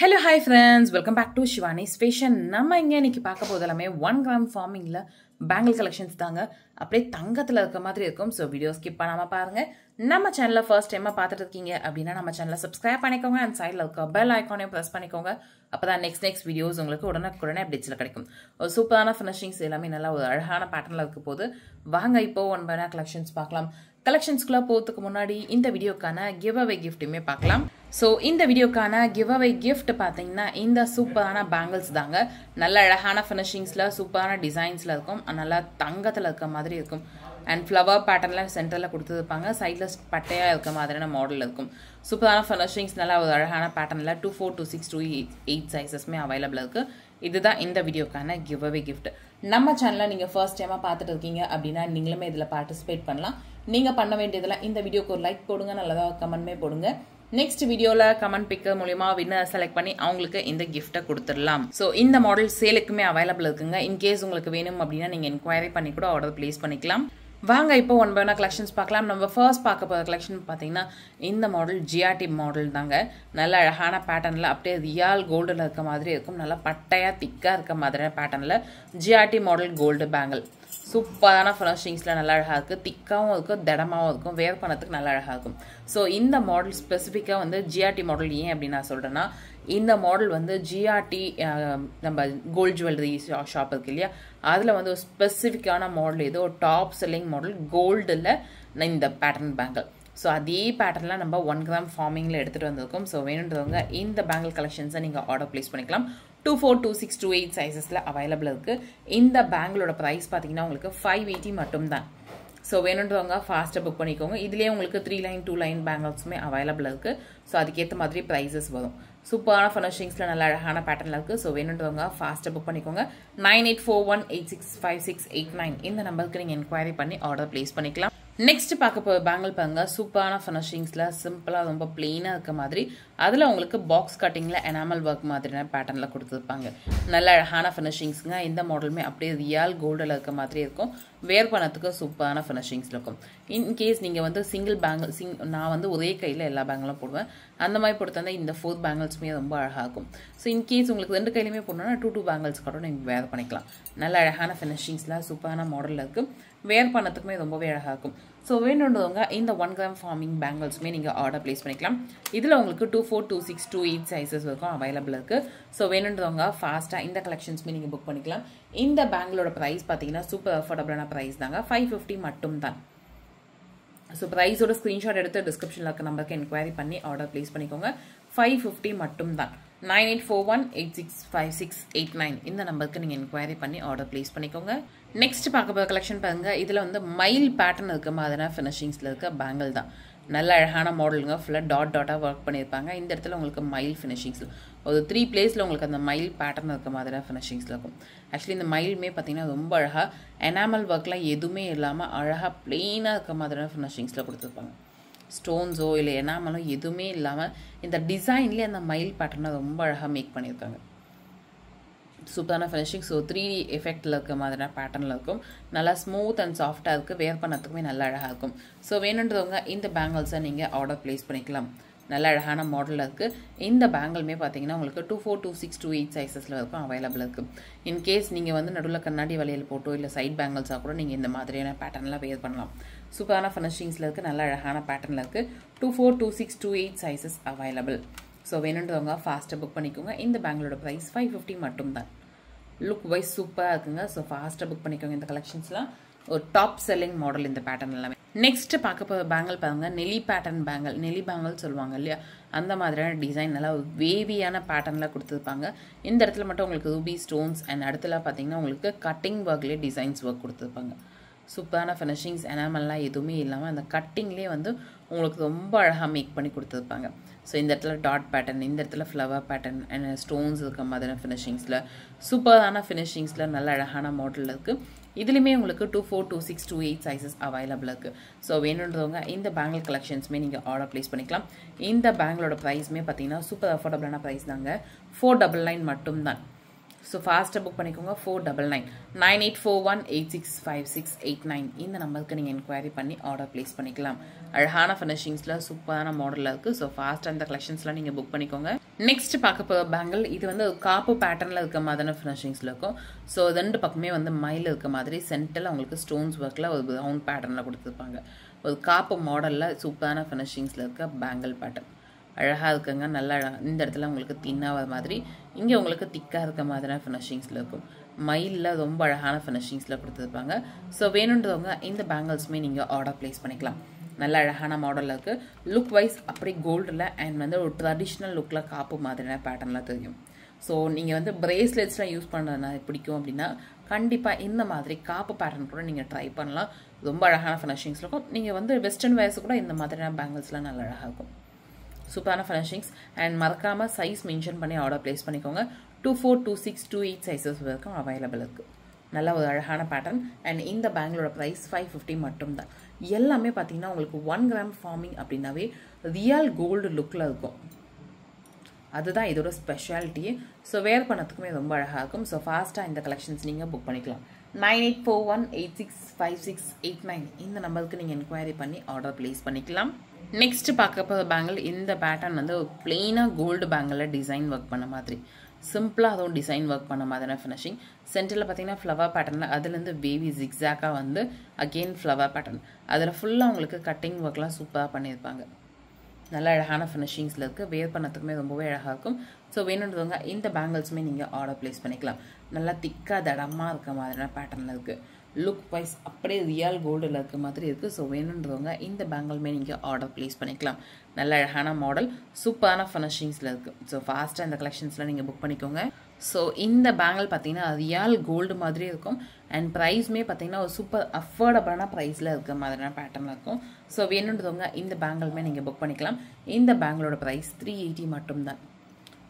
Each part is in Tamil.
Hello hi friends welcome back to Shivani ஸ்பேஷன் நம்ம இங்கே இன்னைக்கு பார்க்க போது எல்லாமே ஒன் கிராம் ஃபார்மிங்கில் பேங்கிள் கலெக்ஷன்ஸ் தாங்க. அப்படியே தங்கத்தில் இருக்க மாதிரி இருக்கும். ஸோ வீடியோ ஸ்கிப் பண்ணாமல் பாருங்கள் நம்ம சேனலில் ஃபர்ஸ்ட் டைமாக பார்த்துட்டு இருக்கீங்க அப்படின்னா நம்ம சேனலை சப்ஸ்கிரைப் பண்ணிக்கோங்க. அண்ட் சைடில் இருக்க பெல் ஐக்கானையும் ப்ரெஸ் பண்ணிக்கோங்க. அப்போ தான் நெக்ஸ்ட் நெக்ஸ்ட் வீடியோஸ் உங்களுக்கு உடனுக்குடனே அப்டேட்ஸில் கிடைக்கும். ஒரு சூப்பரான ஃபினிஷிங்ஸ் எல்லாமே நல்லா ஒரு அழகான பேட்டர்னில் இருக்க போது வாங்க இப்போ ஒன் பை கலெக்ஷன்ஸ் பார்க்கலாம். கலெக்ஷன்ஸ்குள்ளே போகிறதுக்கு முன்னாடி இந்த வீடியோக்கான கிவ் அவே கிஃப்ட்டுமே பார்க்கலாம். ஸோ இந்த வீடியோக்கான கிவ் அவே கிஃப்ட் பார்த்தீங்கன்னா இந்த சூப்பரான பேங்கிள்ஸ் தாங்க. நல்ல அழகான ஃபினிஷிங்ஸில் சூப்பரான டிசைன்ஸில் இருக்கும். நல்லா தங்கத்தில் இருக்க மாதிரி இருக்கும். அண்ட் ஃப்ளவர் பேட்டர்னில் சென்டரில் கொடுத்துருப்பாங்க சைடில் பட்டையாக இருக்க மாதிரியான மாடல் இருக்கும். சூப்பரான ஃபினிஷிங்ஸ் நல்லா ஒரு அழகான பேட்டர்னில் two four two six two eight eight சைஸஸ்மே available இருக்குது இதுதான் இந்த வீடியோக்கான கிவ் அவே கிஃப்ட் நம்ம சேனலை நீங்கள் ஃபர்ஸ்ட் டைமாக பார்த்துட்டு இருக்கீங்க அப்படின்னா நீங்களுமே இதில் பார்ட்டிசிபேட் பண்ணலாம். நீங்கள் பண்ண வேண்டியதெல்லாம் இந்த வீடியோக்கு ஒரு லைக் போடுங்க. நல்லதாக கமெண்ட்மே போடுங்க. நெக்ஸ்ட் வீடியோவில் கமெண்ட் பிக்கர் மூலியமா வின்னர் செலக்ட் பண்ணி அவங்களுக்கு இந்த கிஃப்ட்டை கொடுத்துடலாம். ஸோ இந்த மாடல் சேலுக்குமே அவைலபிள் இருக்குங்க. இன்கேஸ் உங்களுக்கு வேணும் அப்படின்னா நீங்கள் என்கொயரி பண்ணி கூட ஆர்டர் பிளேஸ் பண்ணிக்கலாம். வாங்க இப்போ ஒன் பை ஒன் கலெக்ஷன்ஸ் பார்க்கலாம். நம்ம ஃபர்ஸ்ட் பார்க்க போகிற கலெக்ஷன் பார்த்தீங்கன்னா இந்த மாடல் ஜிஆர்டி மாடல் தாங்க. நல்ல அழகான பேட்டர்னில் அப்படியே ரியால் கோல்டில் இருக்க மாதிரி இருக்கும். நல்லா பட்டையாக திக்காக இருக்க மாதிரியான பேட்டர்னில் ஜிஆர்டி மாடல் கோல்டு பேங்கிள் சூப்பரான ஃபினிஷிங்ஸில் நல்லா அழகாக இருக்குது திக்காகவும் இருக்கும் திடமாகவும் இருக்கும் வேர் பண்ணத்துக்கு நல்லா அழகாக இருக்கும். ஸோ இந்த மாடல் ஸ்பெசிஃபிக்காக வந்து ஜிஆர்டி மாடல் ஏன் அப்படின்னு நான் சொல்கிறேன்னா இந்த மாடல் வந்து ஜிஆர்டி நம்ம கோல்ட் ஜுவல்லரி ஷாப் இருக்கு இல்லையா? அதில் வந்து ஒரு ஸ்பெசிஃபிக்கான மாடல் ஏதோ டாப் செல்லிங் மாடல் கோல்டில் இந்த பேட்டர்ன் பேங்கிள் ஸோ அதே பேட்டர்னில் நம்ம ஒன் கிராம் ஃபார்மிங்கில் எடுத்துகிட்டு வந்திருக்கோம். ஸோ வேணுன்றவங்க இந்த பேங்கிள் கலெக்ஷன்ஸை நீங்கள் ஆர்டர் ப்ளேஸ் பண்ணிக்கலாம். Two four two six two eight சைஸஸில் available இருக்குது இந்த பேங்கிளோட ப்ரைஸ் பார்த்தீங்கன்னா உங்களுக்கு ஃபைவ் எயிட்டி மட்டும்தான். ஸோ வேணுன்றவங்க ஃபாஸ்ட்டாக புக் பண்ணிக்கோங்க. இதுலேயே உங்களுக்கு த்ரீ லைன் டூ லைன் பேங்கிள்ஸுமே அவைலபிள் இருக்குது ஸோ அதுக்கேற்ற மாதிரி ப்ரைஸஸ் வரும். சூப்பரான ஃபர்னிஷிங்ஸில் நல்ல அழகான பேட்டர்னில் இருக்குது ஸோ வேணுன்றவங்க ஃபாஸ்ட்டாக புக் பண்ணிக்கோங்க. Nine eight four one eight six five six eight nine இந்த நம்பருக்கு நீங்கள் என்கொயரி பண்ணி ஆர்டர் ப்ளேஸ் பண்ணிக்கலாம். நெக்ஸ்ட் பார்க்க போகிற பேங்கிள் பாருங்க. சூப்பரான ஃபினிஷிங்ஸில் சிம்பிளாக ரொம்ப பிளெயினாக இருக்க மாதிரி. அதில் உங்களுக்கு பாக்ஸ் கட்டிங்கில் எனாமல் ஒர்க் மாதிரியான பேட்டர்னில் கொடுத்துருப்பாங்க. நல்ல அழகான ஃபினிஷிங்ஸுங்க இந்த மாடலுமே அப்படியே ரியல் கோல்டில் இருக்க மாதிரி இருக்கும். வேர் பண்ணத்துக்கு சூப்பரான ஃபினிஷிங்ஸில் இருக்கும். இன்கேஸ் நீங்கள் வந்து சிங்கிள் பேங்கிள் சிங் நான் வந்து ஒரே கையில் எல்லா பேங்கிலும் போடுவேன். அந்த மாதிரி போட்டு இந்த ஃபோர் பேங்கிள்ஸுமே ரொம்ப அழகாக இருக்கும் ஸோ இன்கேஸ் உங்களுக்கு ரெண்டு கையிலுமே போடணும்னா டூ டூ பேங்கிள்ஸ் கூட நீங்கள் வேர் பண்ணிக்கலாம். நல்ல அழகான ஃபினிஷிங்ஸில் சூப்பரான மாடலில் இருக்குது வேர் பண்ணத்துக்குமே ரொம்பவே அழகாக இருக்கும் ஸோ வேணுன்றவங்க இந்த ஒன் கிராம் ஃபார்மிங் பேங்கிள்ஸுமே நீங்கள் ஆர்டர் ப்ளேஸ் பண்ணிக்கலாம். இதில் உங்களுக்கு two four two six two eight sizes வரைக்கும் அவைலபிள் இருக்குது ஸோ வேணுன்றவங்க ஃபாஸ்ட்டாக இந்த கலெக்ஷன்ஸுமே நீங்கள் புக் பண்ணிக்கலாம். இந்த பேங்கிளோட ப்ரைஸ் பார்த்தீங்கன்னா சூப்பர் அஃபோர்டபுளான ப்ரைஸ் தாங்க. ஃபைவ் ஃபிஃப்டி மட்டும் தான் ஸோ ப்ரைஸோட ஸ்க்ரீன்ஷாட் எடுத்து டிஸ்கிரிப்ஷனில் இருக்க நம்பருக்கு என்கொயரி பண்ணி ஆர்டர் ப்ளேஸ் பண்ணிக்கோங்க. ஃபைவ் ஃபிஃப்டி மட்டும் தான் nine eight four one eight six five six eight nine இந்த நம்பருக்கு நீங்கள் என்கொயரி பண்ணி ஆர்டர் ப்ளேஸ் பண்ணிக்கோங்க. நெக்ஸ்ட் பார்க்க போகிற கலெக்ஷன் பாருங்கள் இதில் வந்து மைல் பேட்டர்ன் இருக்க மாதிரியான ஃபினிஷிங்ஸில் இருக்க பேங்கிள் தான். நல்ல அழகான மாடலுங்க ஃபுல்லாக டாட் டாட்டாக ஒர்க் பண்ணியிருப்பாங்க. இந்த இடத்துல உங்களுக்கு மைல் ஃபினிஷிங்ஸில் ஒரு த்ரீ பிளேஸில் உங்களுக்கு அந்த மைல் பேட்டர்ன் இருக்க மாதிரியான ஃபினிஷிங்ஸில் இருக்கும். ஆக்சுவலி இந்த மைலுமே பார்த்தீங்கன்னா ரொம்ப அழகாக எனாமல் ஒர்க்லாம் எதுவுமே இல்லாமல் அழகாக ப்ளெயினாக இருக்க மாதிரியான ஃபினிஷிங்ஸில் கொடுத்துருப்பாங்க. ஸ்டோன்ஸோ இல்லை எனாமலோ எதுவுமே இல்லாமல் இந்த டிசைன்லேயே அந்த மயில் பேட்டர்னை ரொம்ப அழகாக மேக் பண்ணியிருக்காங்க. சூப்பரான ஃபினிஷிங் ஸோ த்ரீ எஃபெக்டில் இருக்க மாதிரியான பேட்டர்னில் இருக்கும். நல்லா ஸ்மூத் அண்ட் சாஃப்டாக இருக்குது வேர் பண்ணத்துக்குமே நல்லா அழகாக இருக்கும். ஸோ வேணுன்றவங்க இந்த பேங்கிள்ஸை நீங்கள் ஆர்டர் ப்ளேஸ் பண்ணிக்கலாம். நல்ல அழகான மாடலில் இருக்குது இந்த பேங்கிளுமே பார்த்தீங்கன்னா உங்களுக்கு two four two six two eight சைஸஸில் இருக்கும். அவைலபிள் இருக்குது இன்கேஸ் நீங்கள் வந்து நடுவில் கண்ணாடி வளையல் போட்டோ இல்லை சைட் பேங்கிள்ஸாக கூட நீங்கள் இந்த மாதிரியான பேட்டர்னில் வேர் பண்ணலாம். சூப்பரான ஃபினிஷிங்ஸில் இருக்குது நல்ல அழகான பேட்டர்னில் இருக்குது two four two six two eight sizes available so வேணுன்றவங்க ஃபாஸ்ட்டாக புக் பண்ணிக்கோங்க. இந்த பேங்கிளோட ப்ரைஸ் ஃபைவ் ஃபிஃப்டி மட்டும் தான் லுக் வைஸ் சூப்பராக இருக்குங்க. ஸோ ஃபாஸ்ட்டாக புக் பண்ணிக்கோங்க இந்த கலெக்ஷன்ஸ்லாம் ஒரு டாப் செல்லிங் மாடல் இந்த பேட்டர்ன் எல்லாமே. நெக்ஸ்ட் பார்க்க போகிற பேங்கிள் பாருங்க. நெலி பேட்டர்ன் பேங்கல் நெலி பேங்கல் சொல்லுவாங்க இல்லையா? அந்த மாதிரியான டிசைன் நல்லா வேவியான பேட்டர்னில் கொடுத்துருப்பாங்க. இந்த இடத்துல மட்டும் உங்களுக்கு ரூபி ஸ்டோன்ஸ் அண்ட் இடத்துல பார்த்தீங்கன்னா உங்களுக்கு கட்டிங் ஒர்க்லேயே டிசைன்ஸ் ஒர்க் கொடுத்துருப்பாங்க. சூப்பரான ஃபினிஷிங்ஸ் எனாமல்லாம் எதுவுமே இல்லாமல் அந்த கட்டிங்லேயே வந்து உங்களுக்கு ரொம்ப அழகாக மேக் பண்ணி கொடுத்துருப்பாங்க. ஸோ இந்த இடத்துல டாட் பேட்டர்ன் இந்த இடத்துல ஃப்ளவர் பேட்டர்ன் அண்ட் ஸ்டோன்ஸ் இருக்க மாதிரியான ஃபினிஷிங்ஸில் சூப்பரான ஃபினிஷிங்ஸில் நல்ல அழகான மாடலில் இருக்குது இதுலேயுமே உங்களுக்கு two four two six two eight sizes available இருக்குது ஸோ வேணுன்றவங்க இந்த பேங்கிள் கலெக்ஷன்ஸுமே நீங்கள் ஆர்டர் ப்ளேஸ் பண்ணிக்கலாம். இந்த பேங்கிளோட ப்ரைஸுமே பார்த்தீங்கன்னா சூப்பர் அஃபோர்டபுளான ப்ரைஸ் தாங்க. ஃபோர் டபுள் நைன் மட்டும்தான். ஸோ ஃபாஸ்ட்டாக புக் பண்ணிக்கோங்க. Four double nine nine eight four one eight six five six eight nine இந்த நம்பருக்கு நீங்கள் என்கொயரி பண்ணி ஆர்டர் ப்ளேஸ் பண்ணிக்கலாம். அழகான ஃபினிஷிங்ஸில் சூப்பரான மாடலில் இருக்குது ஸோ ஃபாஸ்ட்டாக இந்த கலெக்ஷன்ஸ்லாம் நீங்கள் புக் பண்ணிக்கோங்க. நெக்ஸ்ட் பார்க்க போகிற பேங்கிள் இது வந்து காப்பு பேட்டர்னில் இருக்க மாதிரியான ஃபினிஷிங்ஸில் இருக்கும். ஸோ ரெண்டு பக்கமே வந்து மயில் இருக்க மாதிரி சென்டரில் உங்களுக்கு ஸ்டோன்ஸ் ஒர்க்கில் ஒரு ரவுண்ட் பேட்டர்னில் கொடுத்துருப்பாங்க. ஒரு காப்பு மாடலில் சூப்பரான ஃபினிஷிங்ஸில் இருக்க பேங்கிள் பேட்டர்ன் அழகாக இருக்குங்க நல்லா அழகாக இந்த இடத்துல உங்களுக்கு தின்னாக மாதிரி இங்கே உங்களுக்கு திக்காக இருக்க மாதிரியான ஃபினிஷிங்ஸில் இருக்கும். மயிலில் ரொம்ப அழகான ஃபினிஷிங்ஸில் கொடுத்துருப்பாங்க. ஸோ வேணுன்றவங்க இந்த பேங்கிள்ஸுமே நீங்கள் ஆர்டர் ப்ளேஸ் பண்ணிக்கலாம். நல்ல அழகான மாடலில் இருக்குது லுக் வைஸ் அப்படி கோல்டில் அண்ட் வந்து ஒரு ட்ரெடிஷ்னல் லுக்கில் காப்பு மாதிரியான பேட்டர்னில் தெரியும். ஸோ நீங்கள் வந்து பிரேஸ்லெட்ஸ்லாம் யூஸ் பண்ணுறதுனால பிடிக்கும் அப்படின்னா கண்டிப்பாக இந்த மாதிரி காப்பு பேட்டர்ன் கூட நீங்கள் ட்ரை பண்ணலாம். ரொம்ப அழகான ஃபினிஷிங்ஸ் இருக்கும். நீங்கள் வந்து வெஸ்டர்ன் வேர்ஸ் கூட இந்த மாதிரியான பேங்கிள்ஸ்லாம் நல்ல அழகாக இருக்கும். சூப்பரான ஃபினிஷிங்ஸ் அண்ட் மறக்காமல் சைஸ் மென்ஷன் பண்ணி ஆர்டர் ப்ளேஸ் பண்ணிக்கோங்க. Two four two six two eight sizes வரைக்கும் அவைலபிள் இருக்குது நல்ல ஒரு அழகான பேட்டர்ன் அண்ட் இந்த பேங்களோட ப்ரைஸ் ஃபைவ் ஃபிஃப்டி மட்டும்தான். எல்லாமே பார்த்தீங்கன்னா உங்களுக்கு ஒன் கிராம் ஃபார்மிங் அப்படின்னாவே ரியல் கோல்டு லுக்கில் இருக்கும். அதுதான் இதோட ஸ்பெஷாலிட்டியே ஸோ வேர் பண்ணதுக்குமே ரொம்ப அழகாக இருக்கும். ஸோ ஃபாஸ்ட்டாக இந்த கலெக்ஷன்ஸ் நீங்கள் புக் பண்ணிக்கலாம். Nine eight four one eight six five six eight nine இந்த நம்பருக்கு நீங்கள் என்கொயரி பண்ணி ஆர்டர் ப்ளேஸ் பண்ணிக்கலாம். நெக்ஸ்ட் பார்க்க போகிற பேங்கிள் இந்த பேட்டர்ன் வந்து பிளெயினாக கோல்டு பேங்கிளில் டிசைன் ஒர்க் பண்ண மாதிரி. சிம்பிளாக அதுவும் டிசைன் ஒர்க் பண்ண மாதிரியான ஃபினிஷிங் சென்டரில் பார்த்தீங்கன்னா ஃப்ளவர் பேட்டர்னில் அதுலேருந்து பேபி ஜிக்ஸாக்காக வந்து அகெயின் ஃப்ளவர் பேட்டர்ன் அதில் ஃபுல்லாக உங்களுக்கு கட்டிங் ஒர்க்லாம் சூப்பராக பண்ணியிருப்பாங்க. நல்ல அழகான ஃபினிஷிங்ஸில் இருக்குது வேர் பண்ணுறதுக்குமே ரொம்பவே அழகாக இருக்கும். ஸோ வேணுன்றவங்க இந்த பேங்கிள்ஸுமே நீங்கள் ஆர்டர் ப்ளேஸ் பண்ணிக்கலாம். நல்லா திக்காக தடமாக இருக்க மாதிரியான பேட்டர்னில் இருக்குது லுக் வைஸ் அப்படியே ரியல் கோல்டில் இருக்க மாதிரி இருக்குது ஸோ வேணுன்றவங்க இந்த பேங்கிள்மே நீங்கள் ஆர்டர் ப்ளேஸ் பண்ணிக்கலாம். நல்ல அழகான மாடல் சூப்பரான ஃபினிஷிங்ஸில் இருக்குது ஸோ ஃபாஸ்ட்டாக இந்த கலெக்ஷன்ஸில் நீங்கள் புக் பண்ணிக்கோங்க. ஸோ இந்த பேங்கிள் பார்த்தீங்கன்னா ரியல் கோல்டு மாதிரி இருக்கும். அண்ட் ப்ரைஸுமே பார்த்தீங்கன்னா ஒரு சூப்பர் அஃபோர்டபுளான ப்ரைஸில் இருக்க மாதிரியான பேட்டர்னில் இருக்கும். ஸோ வேணுன்றவங்க இந்த பேங்கிள்மே நீங்கள் புக் பண்ணிக்கலாம். இந்த பேங்கிளோட ப்ரைஸ் த்ரீ எயிட்டி மட்டும்தான்.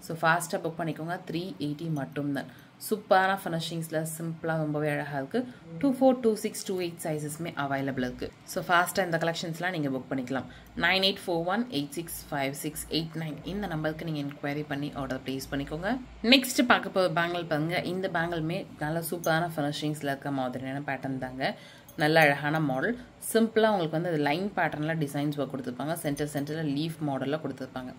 ஸோ ஃபாஸ்ட்டாக புக் பண்ணிக்கோங்க. த்ரீ எயிட்டி மட்டும்தான். சூப்பரான ஃபினிஷிங்ஸில் சிம்பிளாக ரொம்பவே அழகாக இருக்குது two four two six two eight சைஸஸ்மே available இருக்குது ஸோ ஃபாஸ்ட்டாக இந்த கலெக்ஷன்ஸ்லாம் நீங்கள் புக் பண்ணிக்கலாம். Nine eight four one eight six five six eight nine இந்த நம்பருக்கு நீங்கள் என்கொயரி பண்ணி ஆர்டர் ப்ளேஸ் பண்ணிக்கோங்க. நெக்ஸ்ட் பார்க்க போகிற பேங்கிள் பாருங்க. இந்த பேங்கிளுமே நல்ல சூப்பரான ஃபினிஷிங்ஸில் இருக்க மாதிரியான பேட்டர்ன் தாங்க. நல்ல அழகான மாடல் சிம்பிளாக உங்களுக்கு வந்து அது லைன் பேட்டர்னில் டிசைன்ஸ் ஒர்க் கொடுத்துருப்பாங்க. சென்டர் சென்டரில் லீஃப் மாடலில் கொடுத்துருப்பாங்க.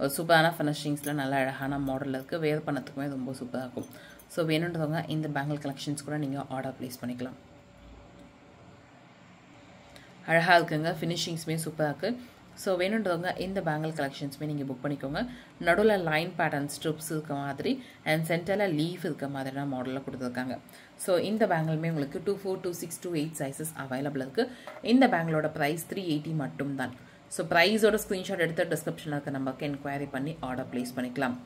ஒரு சூப்பரான ஃபினிஷிங்ஸில் நல்ல அழகான மாடலில் இருக்குது வேர் பண்ணத்துக்குமே ரொம்ப சூப்பராக இருக்கும். ஸோ வேணுன்றவங்க இந்த பேங்கிள் கலெக்ஷன்ஸ் கூட நீங்கள் ஆர்டர் ப்ளேஸ் பண்ணிக்கலாம். அழகாக இருக்குங்க. ஃபினிஷிங்ஸுமே சூப்பராக இருக்குது ஸோ வேணுன்றவங்க இந்த பேங்கிள் கலெக்ஷன்ஸுமே நீங்கள் புக் பண்ணிக்கோங்க. நடுவில் லைன் பேட்டர்ன் ஸ்ட்ரிப்ஸ் இருக்க மாதிரி அண்ட் சென்டரில் லீஃப் இருக்க மாதிரியான மாடலில் கொடுத்துருக்காங்க. ஸோ இந்த பேங்கிளுமே உங்களுக்கு two four two six two eight sizes available இருக்குது இந்த பேங்கிளோட ப்ரைஸ் த்ரீ எயிட்டி மட்டும்தான். ஸோ ப்ரைஸோட ஸ்க்ரீன்ஷாட் எடுத்து டிஸ்கிரிப்ஷனில் இருக்க நமக்கு என்கொயரி பண்ணி ஆர்டர் ப்ளேஸ் பண்ணிக்கலாம்.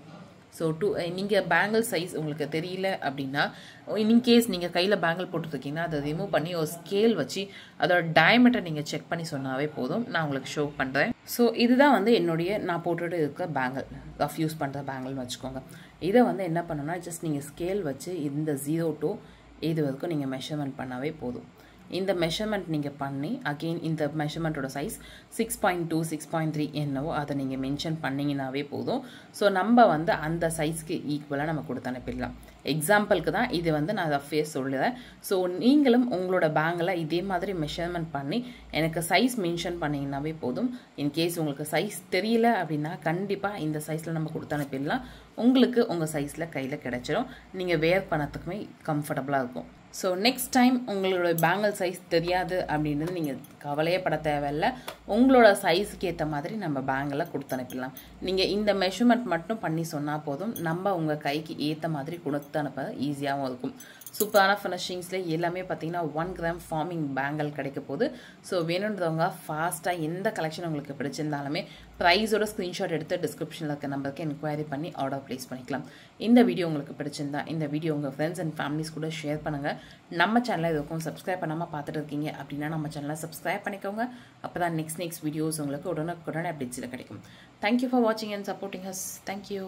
ஸோ டூ நீங்கள் பேங்கிள் சைஸ் உங்களுக்கு தெரியல அப்படின்னா oh, இன்கேஸ் நீங்கள் கையில் பேங்கிள் போட்டுருக்கீங்கன்னா அதை ரிமூவ் பண்ணி ஒரு ஸ்கேல் வச்சு அதோட டயமீட்டர் நீங்கள் செக் பண்ணி சொன்னாவே போதும். நான் உங்களுக்கு ஷோ பண்ணுறேன் ஸோ இதுதான் வந்து என்னுடைய நான் போட்டுட்டு இருக்க பேங்கிள் ரஃப் யூஸ் பண்ணுற பேங்கிள்னு வச்சுக்கோங்க. இதை வந்து என்ன பண்ணணும்னா ஜஸ்ட் நீங்கள் ஸ்கேல் வச்சு இந்த ஜீரோ டூ இது வரைக்கும் நீங்கள் மெஷர்மெண்ட் பண்ணாவே போதும். இந்த மெஷர்மெண்ட் நீங்கள் பண்ணி அகெயின் இந்த மெஷர்மெண்ட்டோட size six point two six point three என்னவோ அதை நீங்கள் மென்ஷன் பண்ணிங்கனாவே போதும். ஸோ நம்ம வந்து அந்த சைஸ்க்கு ஈக்குவலாக நம்ம கொடுத்து அனுப்பிடலாம். எக்ஸாம்பிளுக்கு தான் இது வந்து நான் ரஃபே சொல்லுறேன். ஸோ நீங்களும் உங்களோட பேங்கில் இதே மாதிரி மெஷர்மெண்ட் பண்ணி எனக்கு சைஸ் மென்ஷன் பண்ணிங்கனாவே போதும். இன்கேஸ் உங்களுக்கு சைஸ் தெரியல அப்படின்னா கண்டிப்பாக இந்த சைஸில் நம்ம கொடுத்து அனுப்பிடலாம். உங்களுக்கு உங்கள் சைஸில் கையில் கிடச்சிரும். நீங்கள் வேர் பண்ணத்துக்குமே கம்ஃபர்டபுளாக இருக்கும். ஸோ நெக்ஸ்ட் டைம் உங்களோட பேங்கிள் சைஸ் தெரியாது அப்படின்றது நீங்கள் கவலையே பட தேவையில்ல. உங்களோட சைஸுக்கு ஏற்ற மாதிரி நம்ம பேங்கில் கொடுத்து அனுப்பிடலாம். நீங்கள் இந்த மெஷர்மெண்ட் மட்டும் பண்ணி சொன்னால் போதும். நம்ம உங்கள் கைக்கு ஏற்ற மாதிரி கொடுத்து அனுப்ப ஈஸியாகவும் இருக்கும். சூப்பரான ஃபினிஷிங்ஸில் எல்லாமே பார்த்தீங்கன்னா ஒன் கிராம் ஃபார்மிங் பேங்கல் கிடைக்க போகுது. ஸோ வேணுன்றவங்க ஃபாஸ்ட்டாக எந்த கலெக்ஷன் உங்களுக்கு பிடிச்சிருந்தாலுமே ப்ரைஸோட ஸ்க்ரீன்ஷாட் எடுத்து டிஸ்கிரிப்ஷனில் இருக்க நம்பருக்கு என்கொயரி பண்ணி ஆர்டர் ப்ளேஸ் பண்ணிக்கலாம். இந்த வீடியோ உங்களுக்கு பிடிச்சிருந்தா இந்த வீடியோ உங்கள் ஃப்ரெண்ட்ஸ் அண்ட் ஃபேமிலிஸ் கூட ஷேர் பண்ணுங்கள் நம்ம சேனலை இதுக்கும் சப்ஸ்கிரைப் பண்ணாமல் பார்த்துட்டு இருக்கீங்க அப்படின்னா நம்ம சேனலை சப்ஸ்கிரைப் பண்ணிக்கோங்க. அப்போ தான் நெக்ஸ்ட் நெக்ஸ்ட் வீடியோஸ் உங்களுக்கு உடனுக்குடனே அப்டேட்ஸில் கிடைக்கும். தேங்க்யூ ஃபார் வாட்சிங் and supporting us thank you